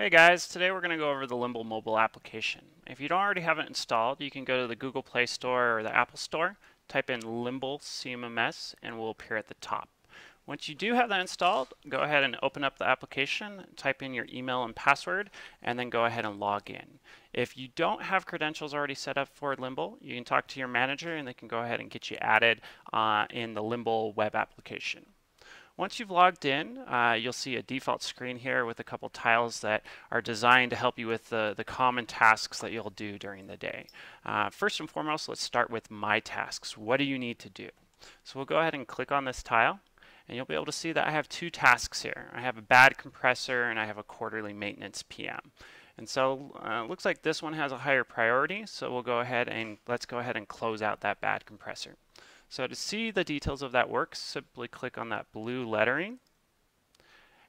Hey guys, today we're going to go over the Limble mobile application. If you don't already have it installed, you can go to the Google Play Store or the Apple Store, type in Limble CMMS, and will appear at the top. Once you do have that installed, go ahead and open up the application, type in your email and password, and then go ahead and log in. If you don't have credentials already set up for Limble, you can talk to your manager and they can go ahead and get you added uh, in the Limble web application. Once you've logged in, uh, you'll see a default screen here with a couple tiles that are designed to help you with the, the common tasks that you'll do during the day. Uh, first and foremost, let's start with My Tasks. What do you need to do? So we'll go ahead and click on this tile and you'll be able to see that I have two tasks here. I have a bad compressor and I have a quarterly maintenance PM. And so uh, it looks like this one has a higher priority, so we'll go ahead and let's go ahead and close out that bad compressor. So to see the details of that work, simply click on that blue lettering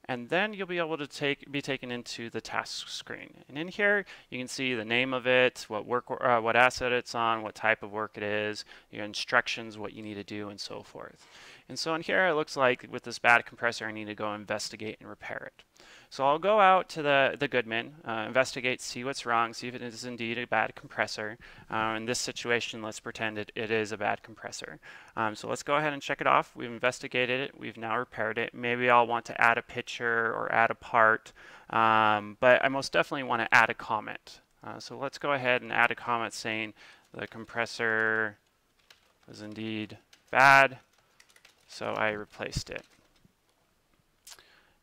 and then you'll be able to take be taken into the task screen. And in here, you can see the name of it, what work, uh, what asset it's on, what type of work it is, your instructions, what you need to do, and so forth. And so in here, it looks like with this bad compressor, I need to go investigate and repair it. So I'll go out to the, the Goodman, uh, investigate, see what's wrong, see if it is indeed a bad compressor. Uh, in this situation, let's pretend it, it is a bad compressor. Um, so let's go ahead and check it off. We've investigated it. We've now repaired it. Maybe I'll want to add a picture or add a part, um, but I most definitely want to add a comment. Uh, so let's go ahead and add a comment saying the compressor was indeed bad, so I replaced it.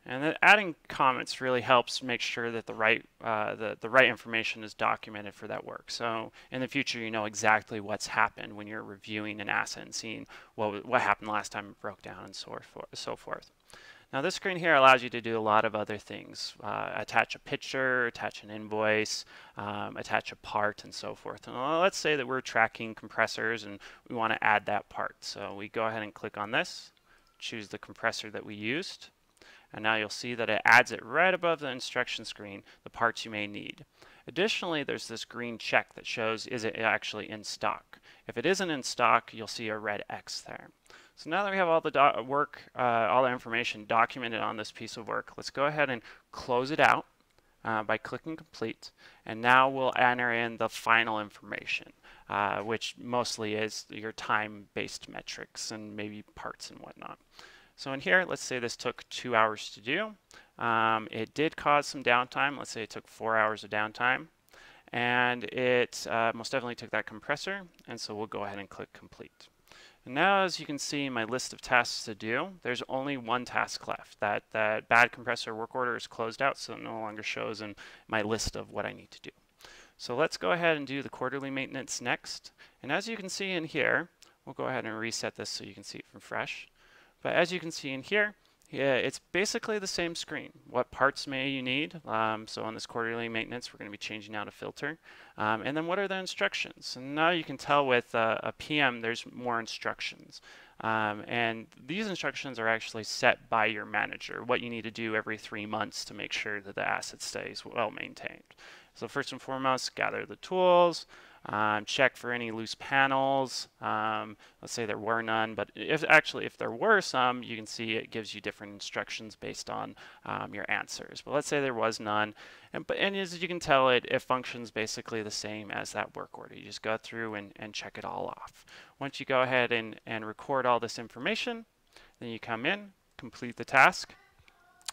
And then adding comments really helps make sure that the right uh, the, the right information is documented for that work. So in the future, you know exactly what's happened when you're reviewing an asset and seeing what what happened last time it broke down and so forth. So forth. Now this screen here allows you to do a lot of other things. Uh, attach a picture, attach an invoice, um, attach a part, and so forth. And uh, let's say that we're tracking compressors and we want to add that part. So we go ahead and click on this, choose the compressor that we used and now you'll see that it adds it right above the instruction screen, the parts you may need. Additionally, there's this green check that shows is it actually in stock. If it isn't in stock, you'll see a red X there. So now that we have all the work, uh, all the information documented on this piece of work, let's go ahead and close it out uh, by clicking complete. And now we'll enter in the final information, uh, which mostly is your time-based metrics and maybe parts and whatnot. So in here, let's say this took two hours to do. Um, it did cause some downtime. Let's say it took four hours of downtime. And it uh, most definitely took that compressor. And so we'll go ahead and click complete. And now, as you can see my list of tasks to do, there's only one task left. That, that bad compressor work order is closed out, so it no longer shows in my list of what I need to do. So let's go ahead and do the quarterly maintenance next. And as you can see in here, we'll go ahead and reset this so you can see it from fresh. But as you can see in here, yeah, it's basically the same screen. What parts may you need? Um, so on this quarterly maintenance, we're going to be changing out a filter. Um, and then what are the instructions? And now you can tell with uh, a PM, there's more instructions. Um, and these instructions are actually set by your manager, what you need to do every three months to make sure that the asset stays well maintained. So first and foremost, gather the tools, um, check for any loose panels. Um, let's say there were none, but if actually if there were some, you can see it gives you different instructions based on um, your answers. But let's say there was none, and, and as you can tell, it, it functions basically the same as that work order. You just go through and, and check it all off. Once you go ahead and, and record all this information, then you come in, complete the task,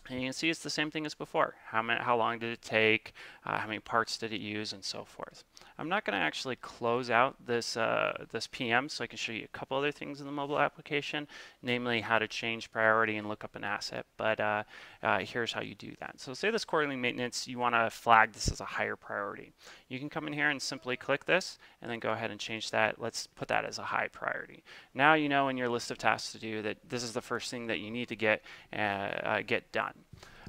and you can see it's the same thing as before. How, many, how long did it take? Uh, how many parts did it use? And so forth. I'm not going to actually close out this, uh, this PM so I can show you a couple other things in the mobile application, namely how to change priority and look up an asset. But uh, uh here's how you do that. So say this quarterly maintenance, you want to flag this as a higher priority. You can come in here and simply click this and then go ahead and change that. Let's put that as a high priority. Now you know in your list of tasks to do that this is the first thing that you need to get, uh, uh, get done.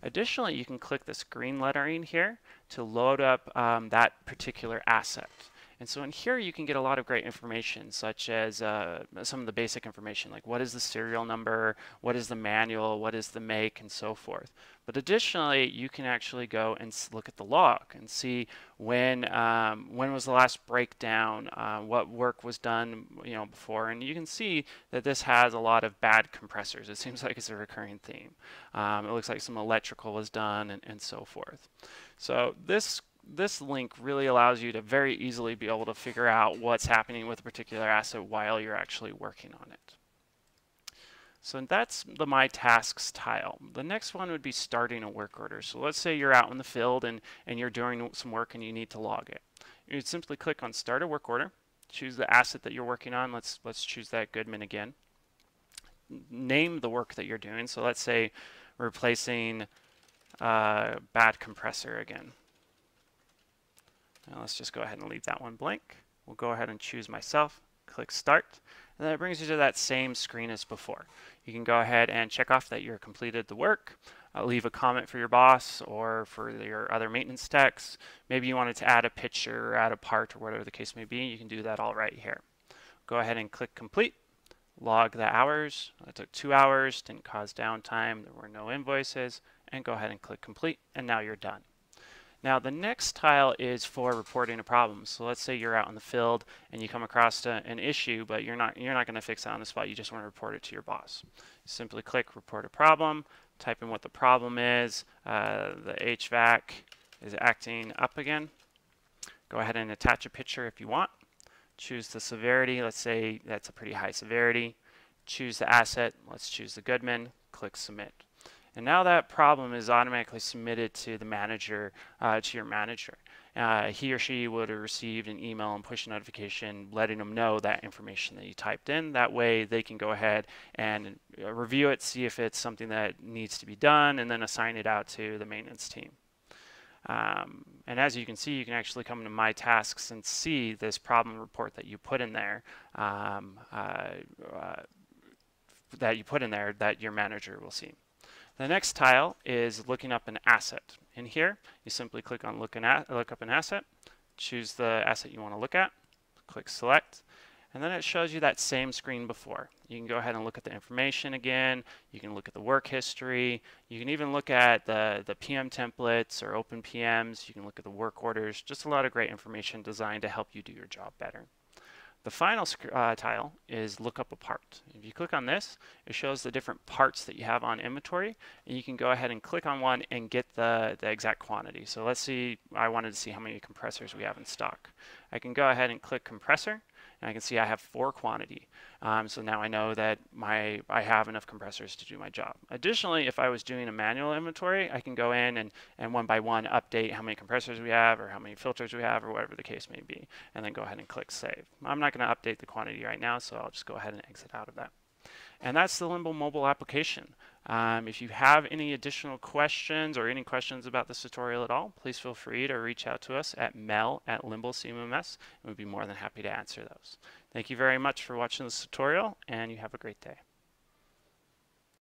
Additionally, you can click this green lettering here to load up um, that particular asset. And so in here you can get a lot of great information such as uh, some of the basic information like what is the serial number, what is the manual, what is the make, and so forth. But additionally, you can actually go and look at the log and see when um, when was the last breakdown, uh, what work was done you know before, and you can see that this has a lot of bad compressors. It seems like it's a recurring theme. Um, it looks like some electrical was done and, and so forth. So this this link really allows you to very easily be able to figure out what's happening with a particular asset while you're actually working on it. So that's the My Tasks tile. The next one would be starting a work order. So let's say you're out in the field and, and you're doing some work and you need to log it. You'd simply click on Start a Work Order, choose the asset that you're working on. Let's, let's choose that Goodman again. Name the work that you're doing. So let's say replacing uh, bad compressor again. Now let's just go ahead and leave that one blank. We'll go ahead and choose myself, click start, and that brings you to that same screen as before. You can go ahead and check off that you're completed the work, uh, leave a comment for your boss or for your other maintenance techs. Maybe you wanted to add a picture or add a part or whatever the case may be. You can do that all right here. Go ahead and click complete. Log the hours. It took two hours, didn't cause downtime, there were no invoices, and go ahead and click complete, and now you're done. Now the next tile is for reporting a problem. So let's say you're out in the field and you come across a, an issue, but you're not you're not going to fix it on the spot. You just want to report it to your boss. Simply click report a problem, type in what the problem is. Uh, the HVAC is acting up again. Go ahead and attach a picture if you want. Choose the severity. Let's say that's a pretty high severity. Choose the asset. Let's choose the Goodman. Click submit. And now that problem is automatically submitted to the manager, uh, to your manager. Uh, he or she would have received an email and push notification letting them know that information that you typed in. That way they can go ahead and uh, review it, see if it's something that needs to be done, and then assign it out to the maintenance team. Um, and as you can see, you can actually come into My Tasks and see this problem report that you put in there, um, uh, uh, that you put in there that your manager will see. The next tile is looking up an asset. In here, you simply click on look, look up an asset, choose the asset you want to look at, click select, and then it shows you that same screen before. You can go ahead and look at the information again. You can look at the work history. You can even look at the, the PM templates or open PMs. You can look at the work orders. Just a lot of great information designed to help you do your job better. The final uh, tile is look up a part. If you click on this, it shows the different parts that you have on inventory, and you can go ahead and click on one and get the, the exact quantity. So let's see, I wanted to see how many compressors we have in stock. I can go ahead and click compressor, and I can see I have four quantity. Um, so now I know that my I have enough compressors to do my job. Additionally, if I was doing a manual inventory, I can go in and, and one by one update how many compressors we have or how many filters we have or whatever the case may be, and then go ahead and click save. I'm not going to update the quantity right now, so I'll just go ahead and exit out of that. And that's the Limble mobile application. Um, if you have any additional questions or any questions about this tutorial at all, please feel free to reach out to us at mel at limblecmms, and we'd be more than happy to answer those. Thank you very much for watching this tutorial, and you have a great day.